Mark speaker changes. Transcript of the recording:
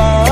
Speaker 1: fall